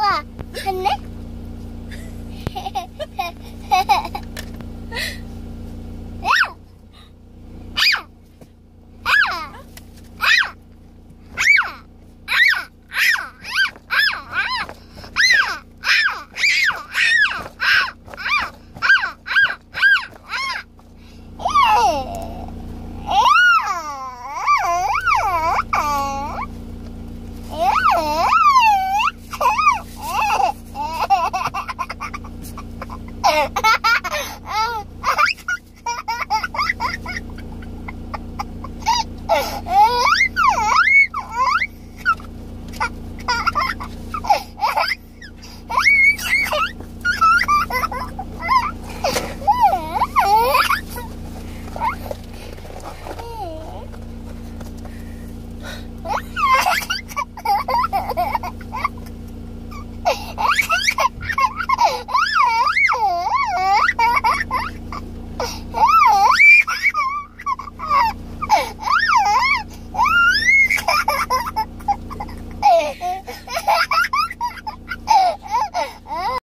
папа. Eh Ha